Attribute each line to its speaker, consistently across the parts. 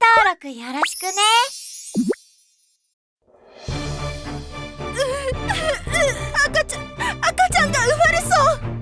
Speaker 1: 登録よろしくね。
Speaker 2: うう
Speaker 1: 赤ちゃん
Speaker 2: 赤ちゃんが生まれそう。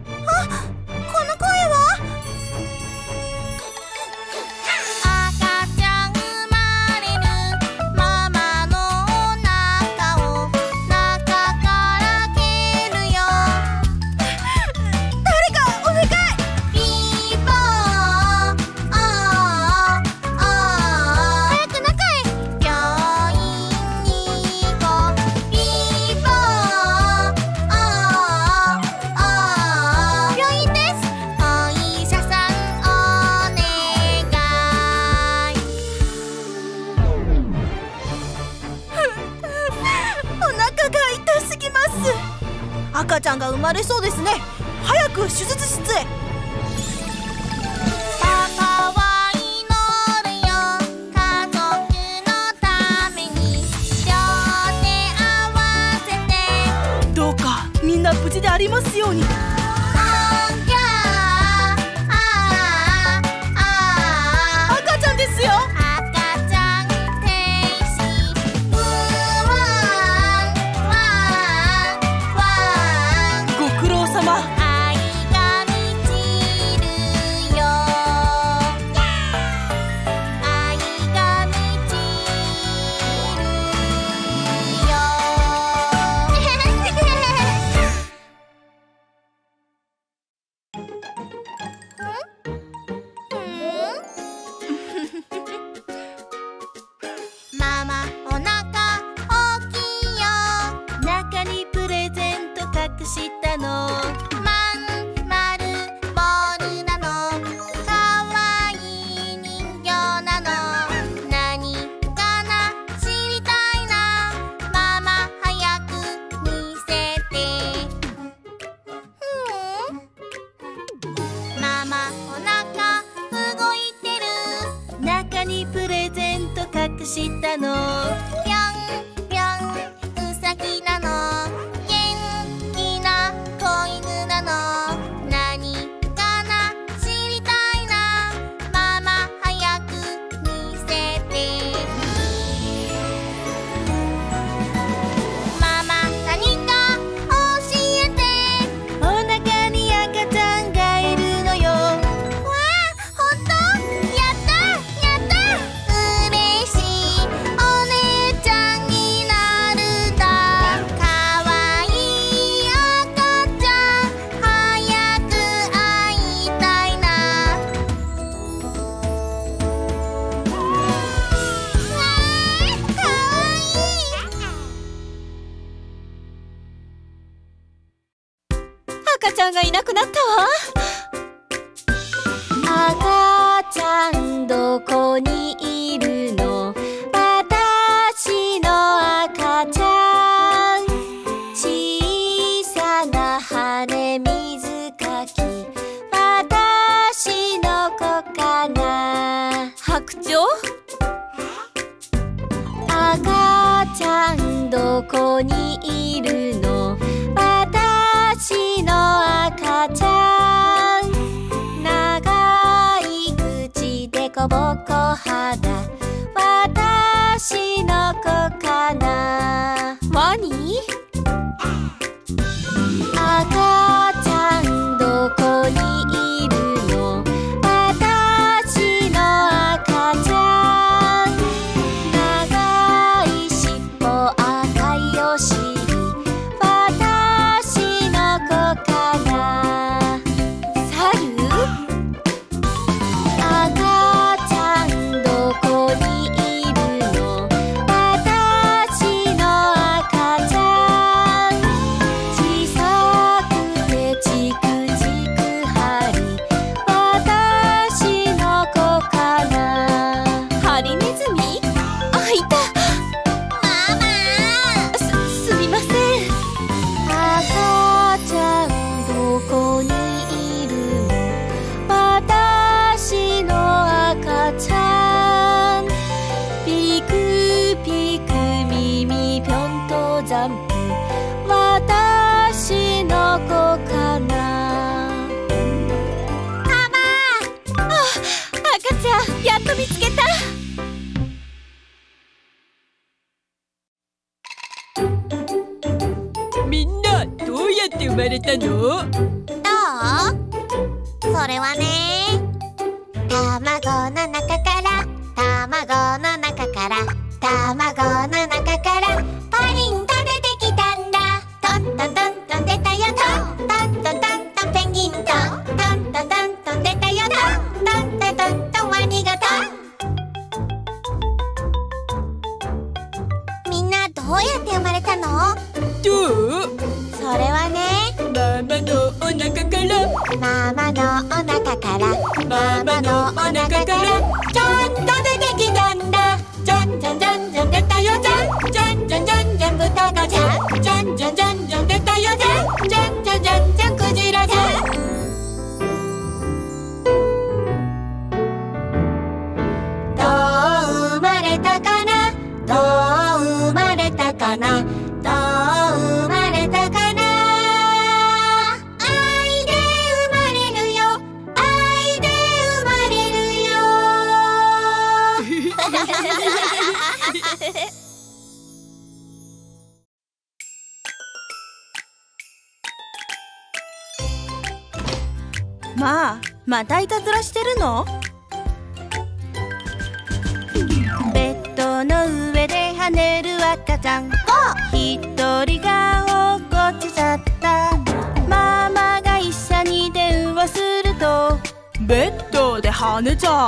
Speaker 1: いなくなったわ。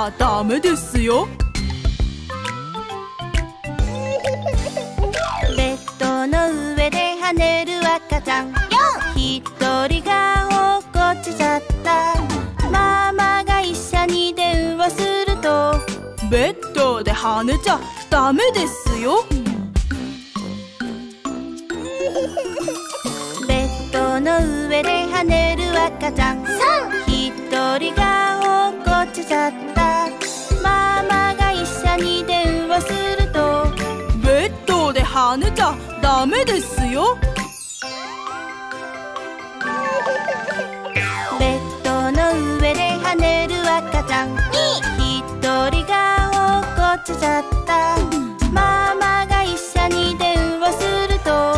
Speaker 1: ゃ
Speaker 3: ダメですよ。
Speaker 2: ベッドの上で跳ねる赤ちゃん。一人が落っこちちゃった。ママが医者に電話すると。
Speaker 3: ベッドで跳ねちゃダメですよ。
Speaker 2: ベッドの上で跳ねる赤ちゃん。一人が落っこちちゃった。ママが医者に電話すると
Speaker 3: ベッドで跳ねちゃダメですよ。
Speaker 2: ベッドの上で跳ねる赤ちゃん一人が落っこちちゃった。ママが医者に電話すると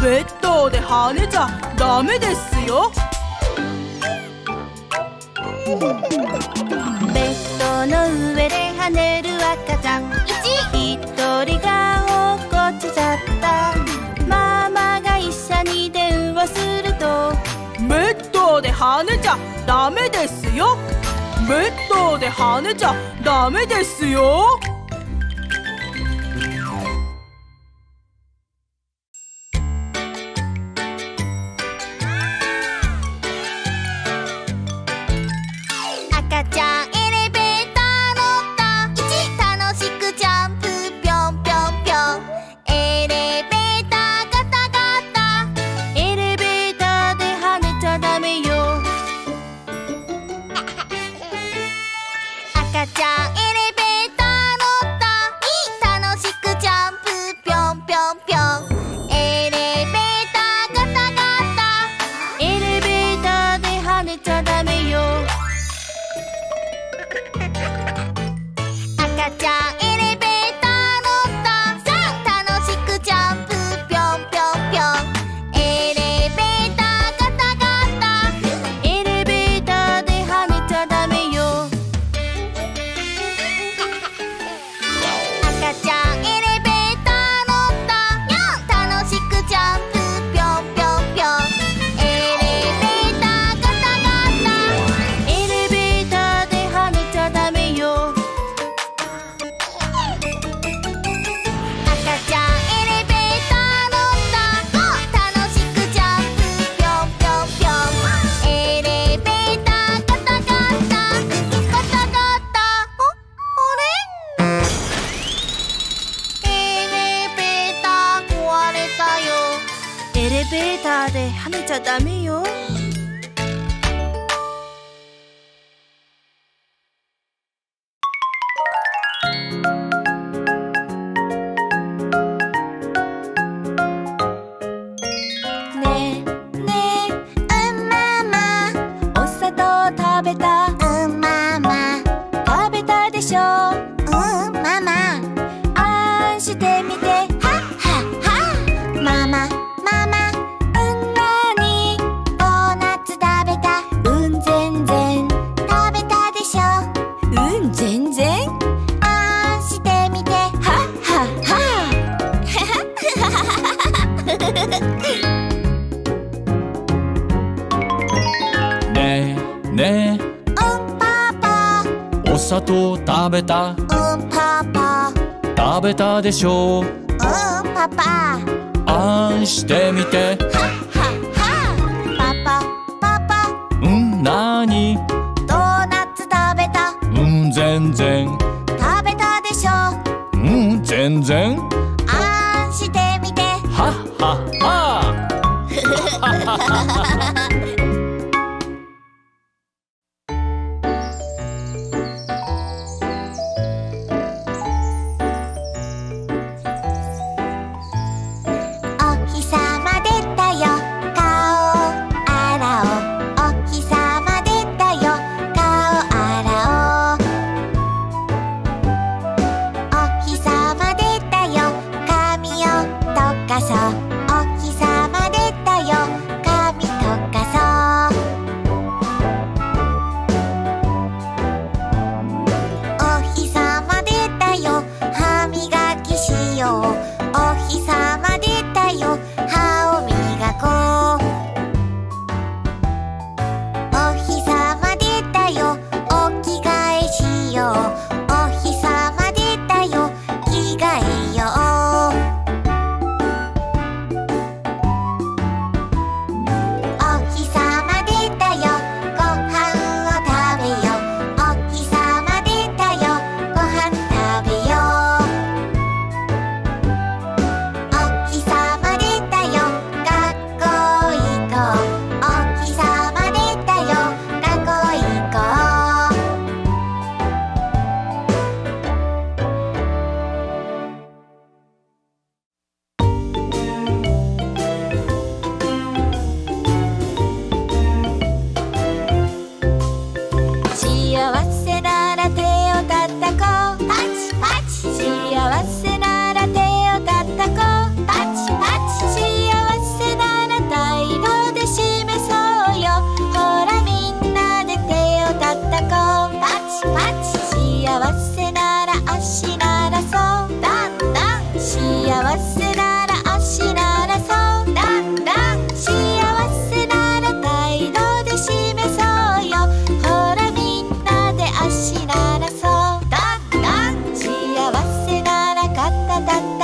Speaker 3: ベッドで跳ねちゃダメですよ。
Speaker 2: ベッドの上で跳ねる赤ちゃん。一人が落っこちちゃった。ママが医者に電話すると
Speaker 3: ベッドで跳ねちゃダメですよベッドで跳ねちゃダメですよ
Speaker 4: べた？
Speaker 1: うんパパ。
Speaker 4: 食べたでしょう？
Speaker 1: うんパパ。
Speaker 4: あんしてみて。
Speaker 1: はっはっは。パパパパ。
Speaker 4: うんなに？
Speaker 1: ドーナツ食べた。
Speaker 4: うん
Speaker 1: 食べたでしょ。
Speaker 4: うん全然。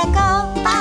Speaker 1: the go.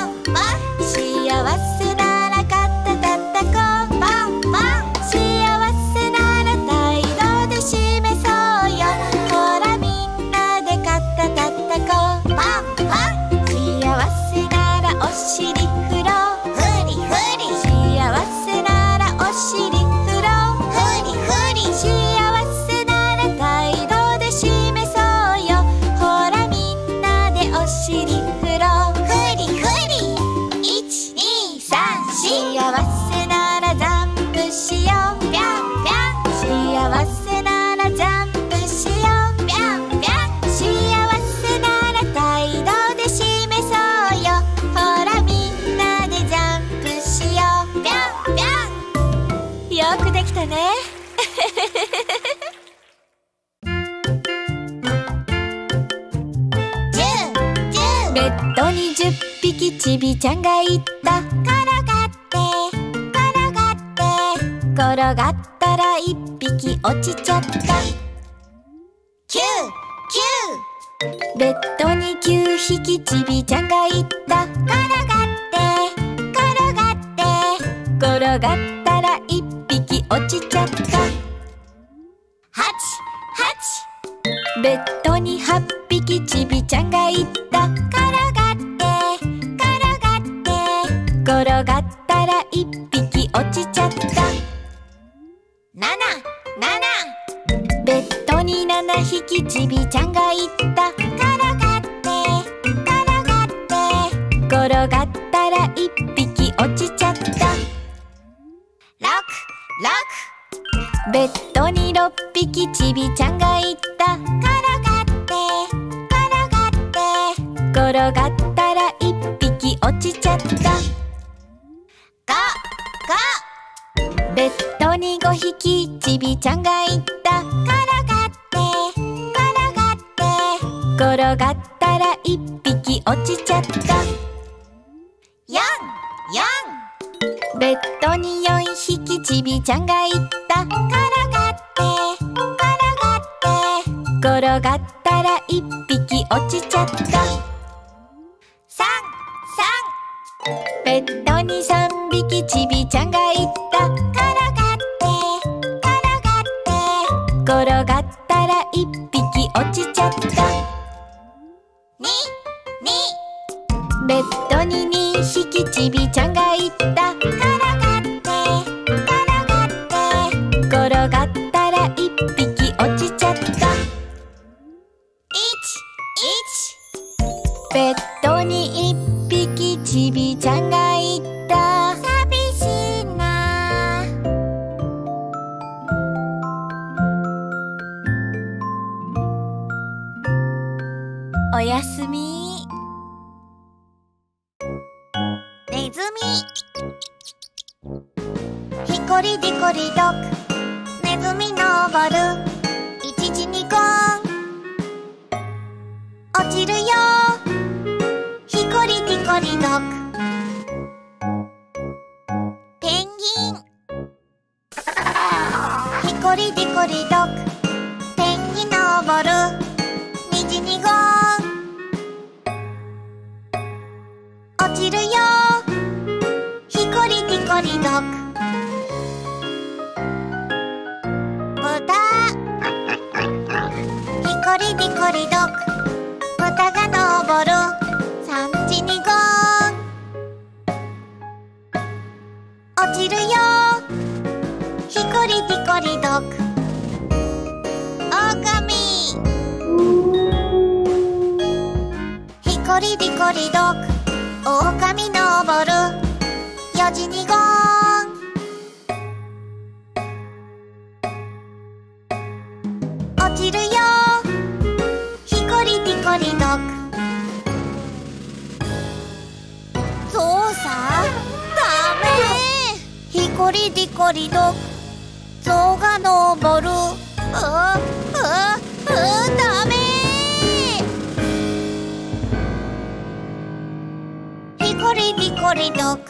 Speaker 1: に8匹ちびちゃんがいった転がって転がって転がったら1匹落ちちゃった77ベッドに7匹ちびちゃんがいった転がって転がって転がったら1匹落ちちゃった6 6ベッドに6匹ちびちゃんがットに
Speaker 4: 一匹ちびちゃんが
Speaker 2: るよ。ひこりぴこりどく。ゾウさんダメ。ひこりぴこりどく。ゾウがのぼる。うううダメ。ひこりぴこりどく。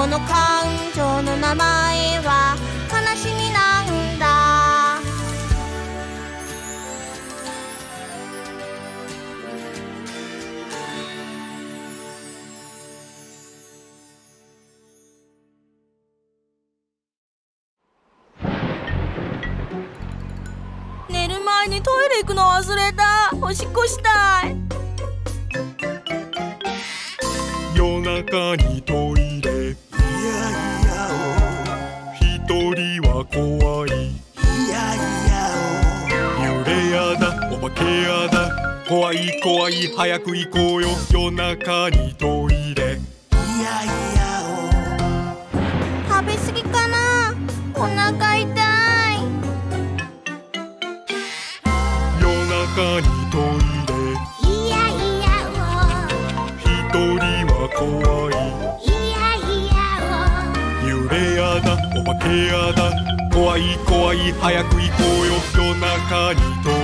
Speaker 2: この感情の名前は悲しみなんだ。
Speaker 3: 寝る前にトイレ行くの忘れた。おしっこしたい。
Speaker 5: 夜中に怖い早く行こうよ。夜中にトイレ。いやいやお。
Speaker 2: 食べ過ぎかな？お腹痛い。
Speaker 5: 夜中にトイレ。
Speaker 2: いやいやお。
Speaker 5: 一人は怖い。
Speaker 2: いやいや
Speaker 5: お。揺れやだ。お化けやだ。怖い怖い早く行こうよ。夜中にトイレ。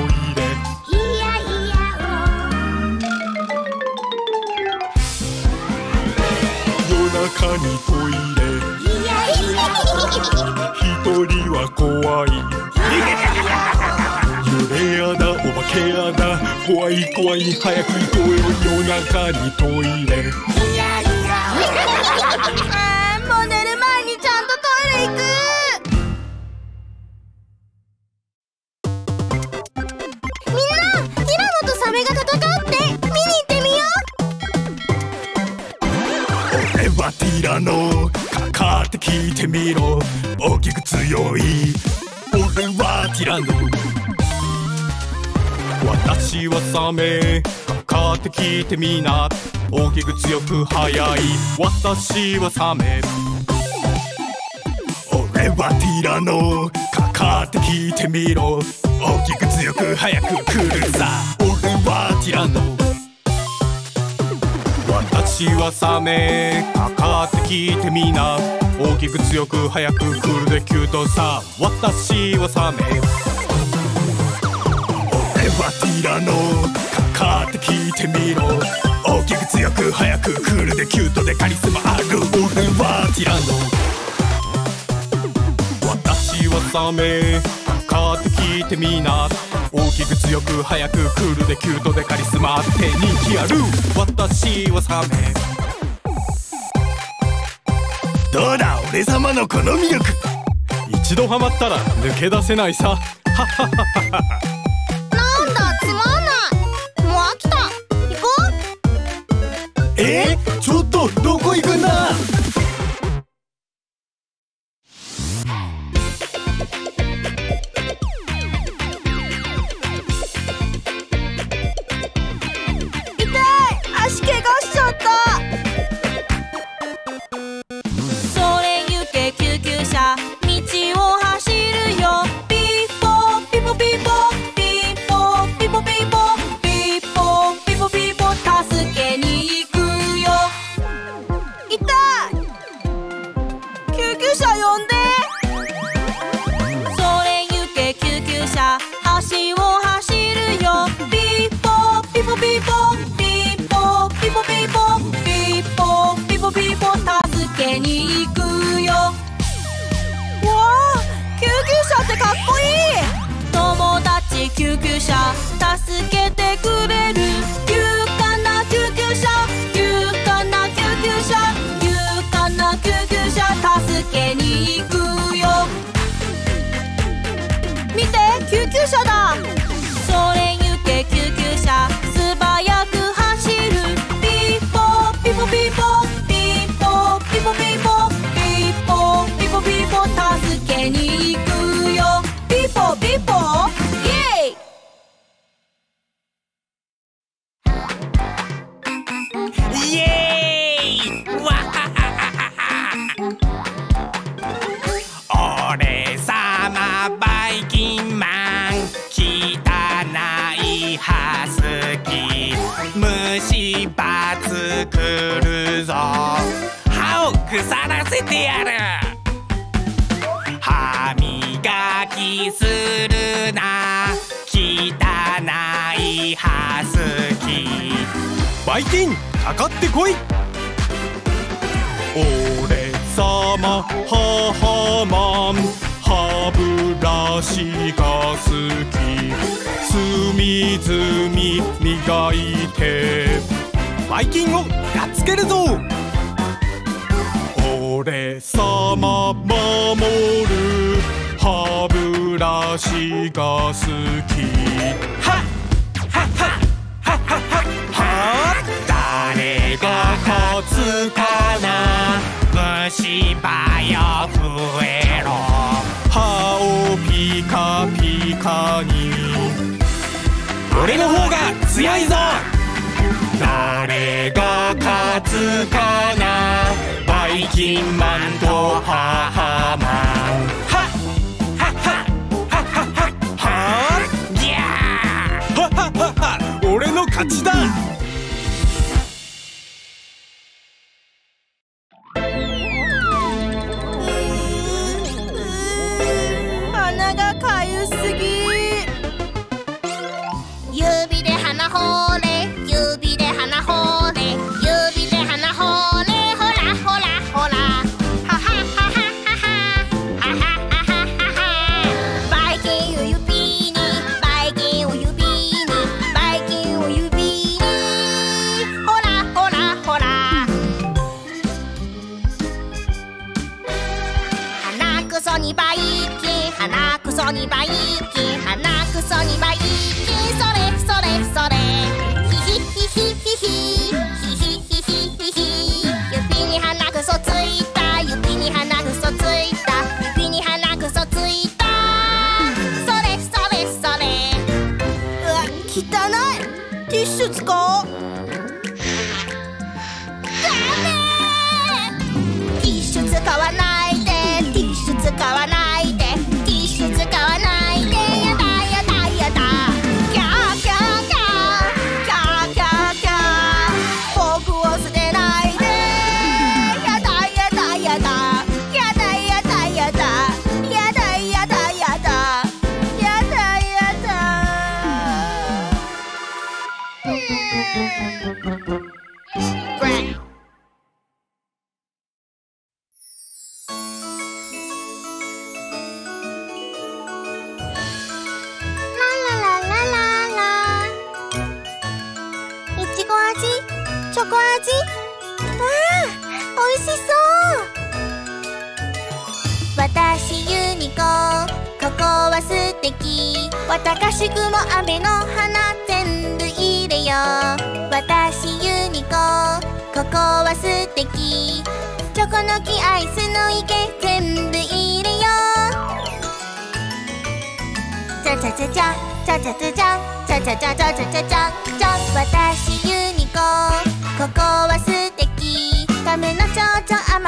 Speaker 5: にトイレ。
Speaker 1: おいやいや
Speaker 5: 一人は怖い。揺れやだお化けやだ怖い怖い。早く行こうよ。夜中にトイレ。
Speaker 2: って
Speaker 5: 聞いてみろ。大きく強い。俺はティラノ。私はサメ。かかって聞いてみな。大きく強く速い。私はサメ。俺はティラノ。かかって聞いてみろ。大きく強く速く来るさ。俺はティラノ。私はサメかかって聞いてみな。大きく強く早くクールでキュートさ。私はサメ。俺はティラノかかってきてみろ。大きく強く早くクールでキュートでカリスマある。俺はティラノ。私はサメかかってきてみな。大きく強く速くクールでキュートでカリスマ。って人気ある。私はサメ。どうだ？俺様のこの魅力一度ハマったら抜け出せないさ。
Speaker 2: うなんだ？つまんない。もう飽きた。行こう。
Speaker 5: え？ー、ちょっとどこ行くんだ？
Speaker 2: 車だ。それゆけ救急車素早く走るピーポーピポピポピーポーピポピポピーポーピポピポ助けに行くよピポピポ
Speaker 6: 歯作るぞ。歯を腐らせてやる。歯磨きするな。汚いハスキー
Speaker 5: バイキンかかってこい。俺様ハハマン歯ブラシが好き。隅々磨いて。バイキンをやっつけるぞ。俺様守る歯ブラシが好き。はっはっはっはっはっはっはっ
Speaker 6: 誰が勝つかな虫歯よ増えろ
Speaker 5: 歯をピカピカに
Speaker 6: 俺の方が強いぞが勝つかな。バイキンマンとハハマン。
Speaker 7: 那个说最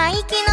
Speaker 7: 生
Speaker 2: 意気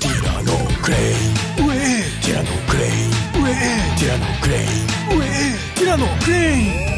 Speaker 2: ティラノクレーン。ウェイ。ティラノクレーン。ウェイ。ティラノクレーン。ウェイ。ティラノクレーン。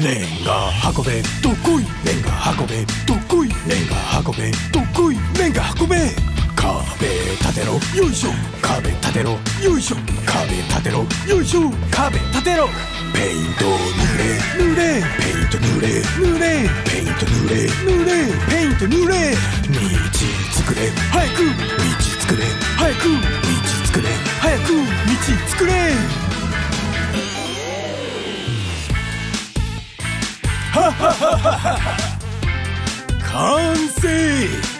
Speaker 2: レンガ運べ。どっこいレンガ運べ。どっこいレンガ運べ。どっこいレンガ運べ。壁立てろよいしょ。壁立てろよいしょ。壁立てろよいしょ。壁立てろ。ペイント塗れ塗れ。ペイント塗れ塗れ。ペイント塗れ塗れ。ペイント塗れ。道作れ早く。道作れ早く。道作れ早く。道作れ。ははははは。完成。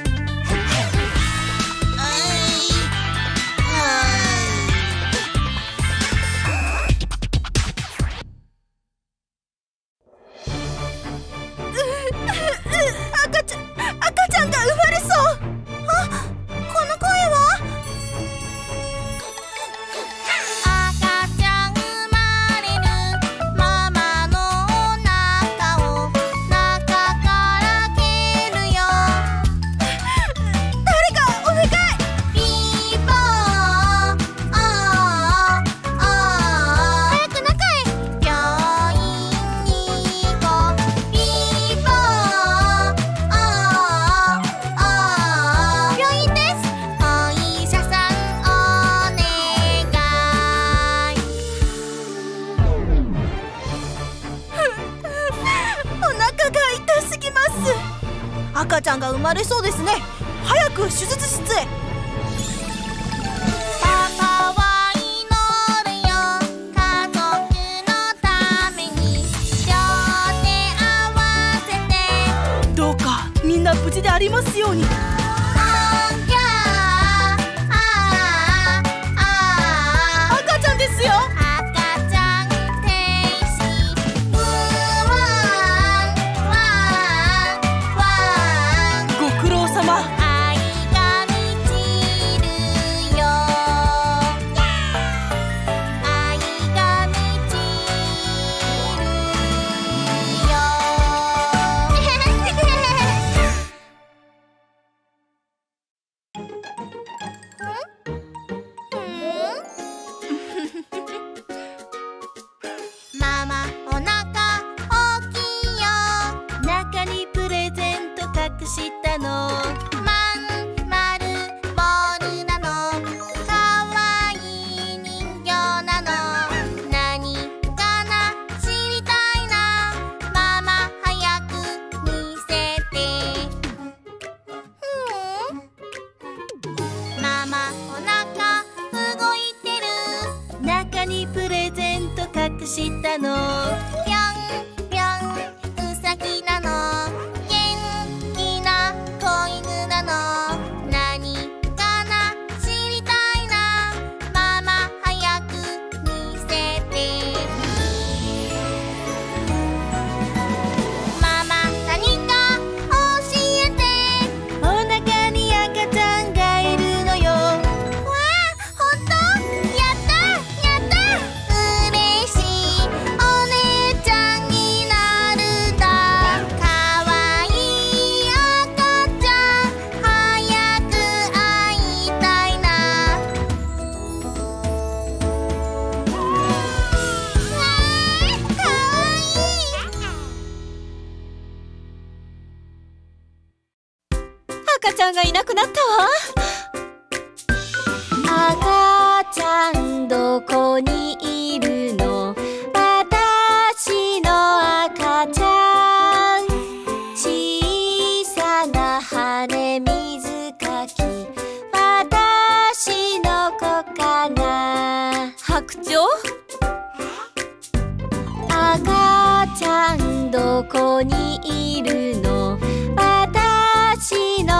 Speaker 8: ど
Speaker 1: こにいるの？私の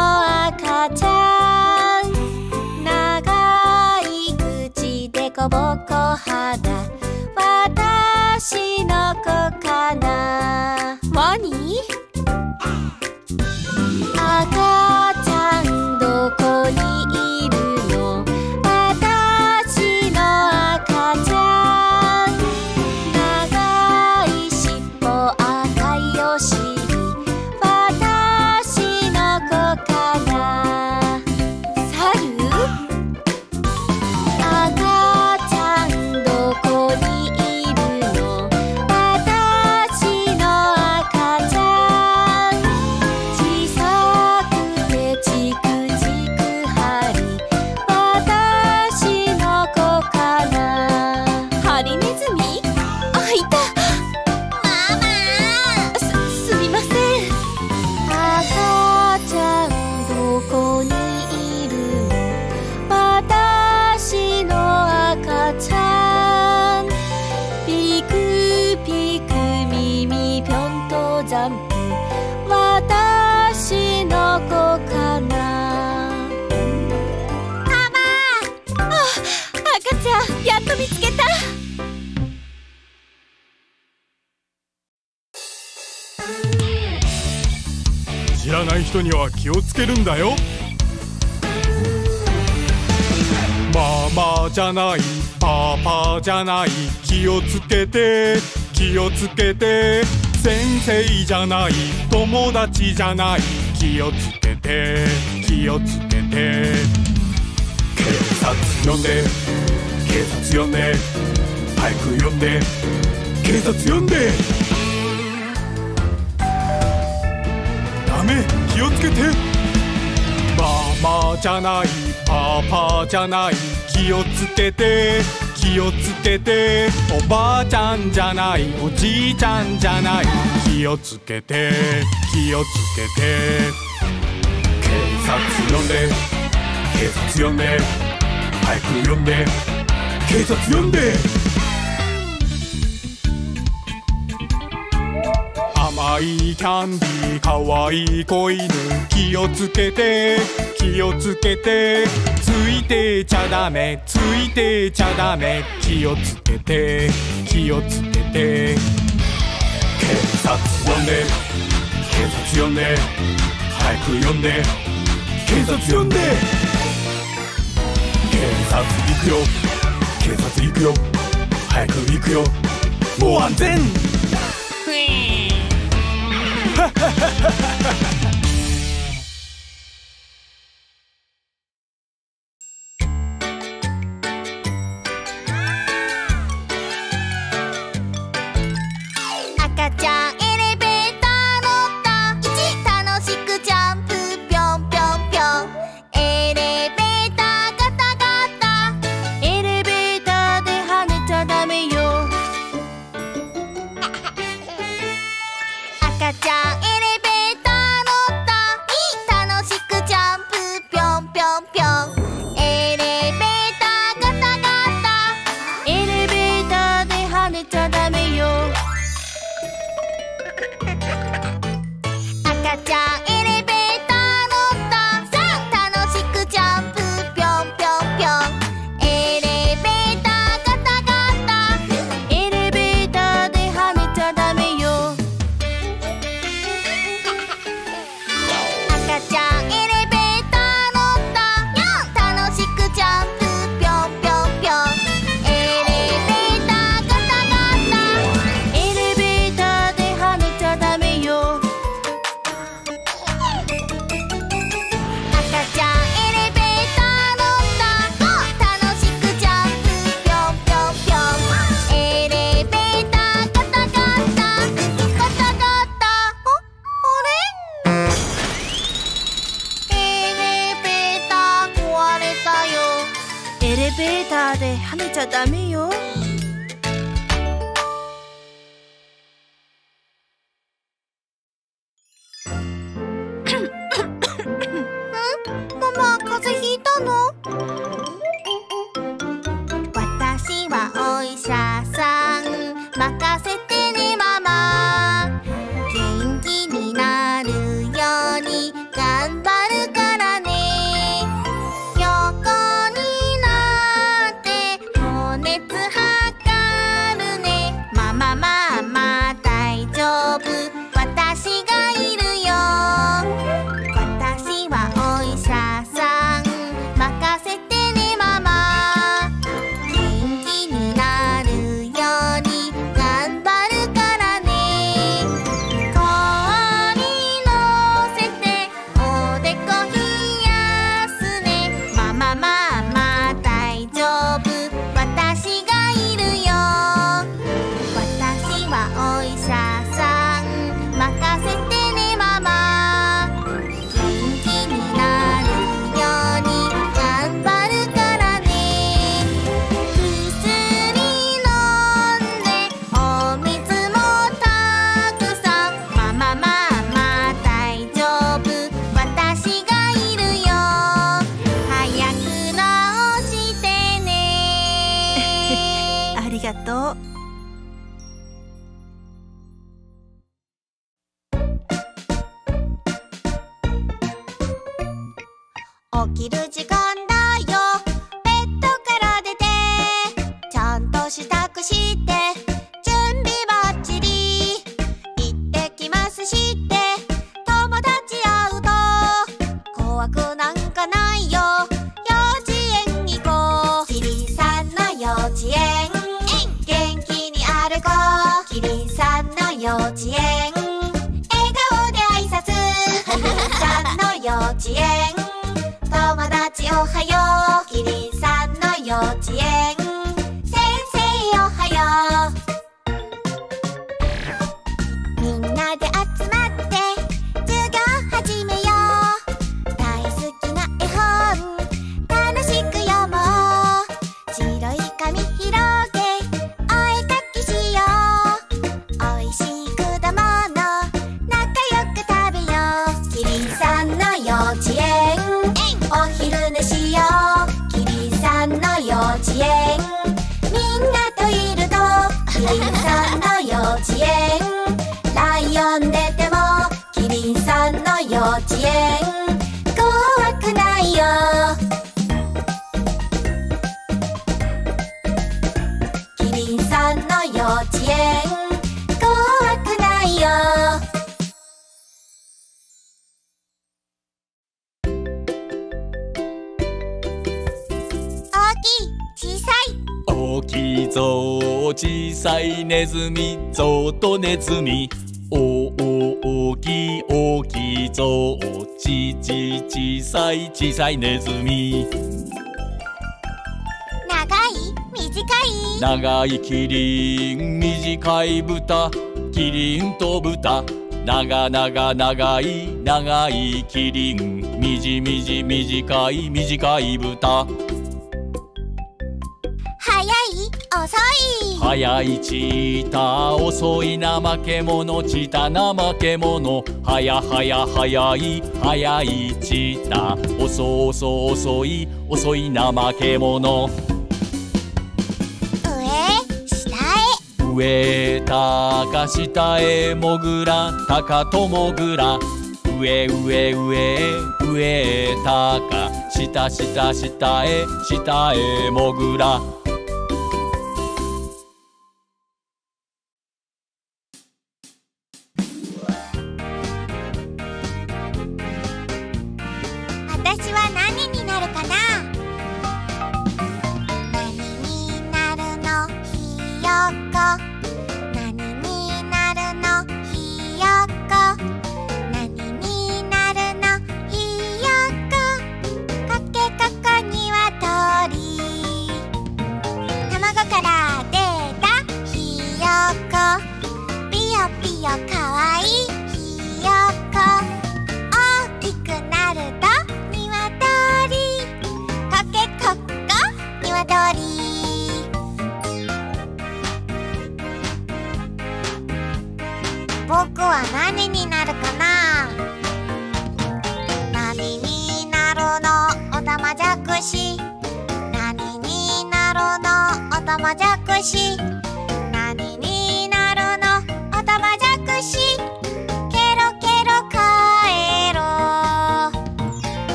Speaker 1: 赤ちゃん。長い口でこぼこ肌。私の子かな。
Speaker 2: 人には気をつけるんだよ。ママじゃないパパじゃない気をつけて気をつけて。先生じゃない友達じゃない気をつけて気をつけて。警察呼んで警察呼んで早く呼んで警察呼んで。ダメ。気をつけて。ママじゃないパパじゃない気をつけて。気をつけて。おばあちゃんじゃないおじいちゃんじゃない気をつけて。気をつけて。警察呼んで。警察呼んで。早く呼んで。警察呼んで。いキャンディーかわいい子犬気をつけて気をつけてついてちゃダメついてちゃダメ気をつけて気をつけて。警察呼んで警察呼んで早く呼んで警察呼んで。警察行くよ警察行くよ早く行くよもう安全。
Speaker 4: Ha ha ha ha ha! ネズミゾウとネズミおおおきおきゾウちちちさいちさいネズミ
Speaker 1: 長い短い
Speaker 4: 長いキリン短い豚キリンと豚長長長い長いキリンみじみじ短い短い豚
Speaker 1: 早い
Speaker 4: チーター遅い怠け者チーター怠け者はやはや早い早いチーター遅遅遅い遅い怠け者。
Speaker 1: 上へ
Speaker 4: 高下へもぐら高ともぐら上上上上高。下下下へ下へもぐら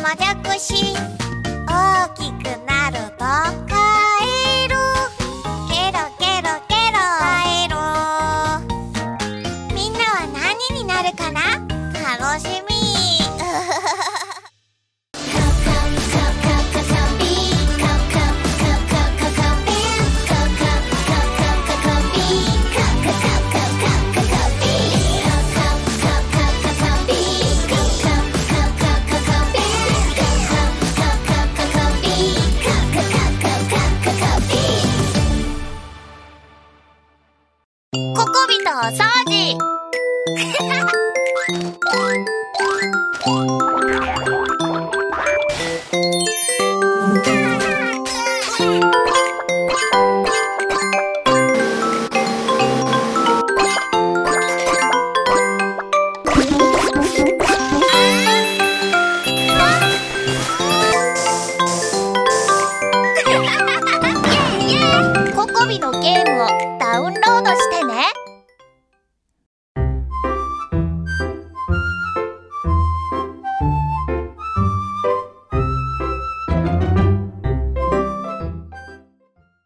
Speaker 1: まじゃくし」